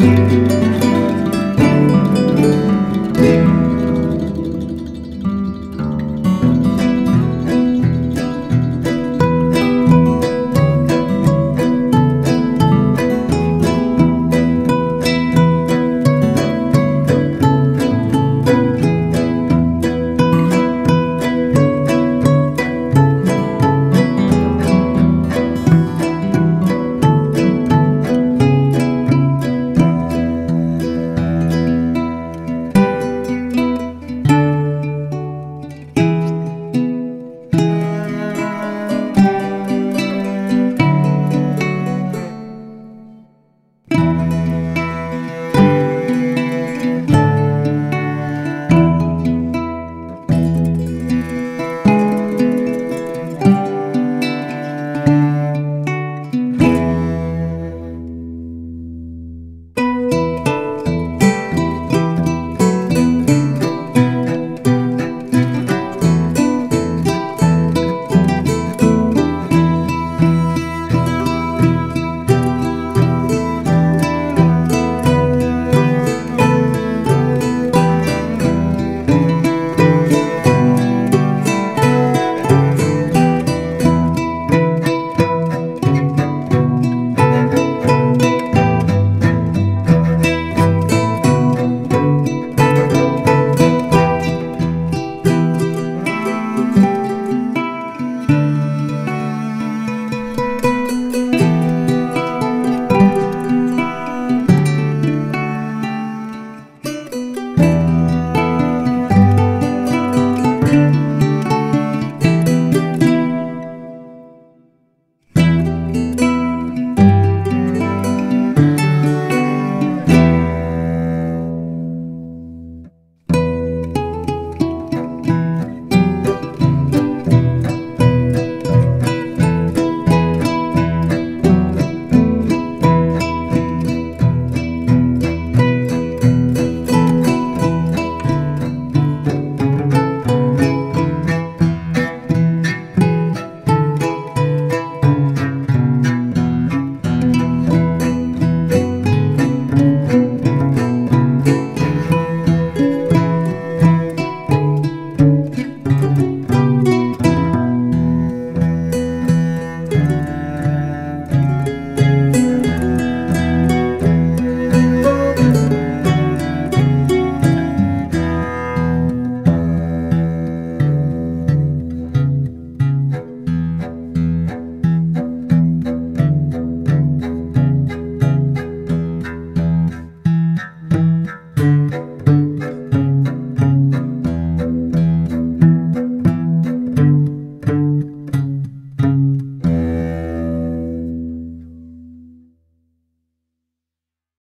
Música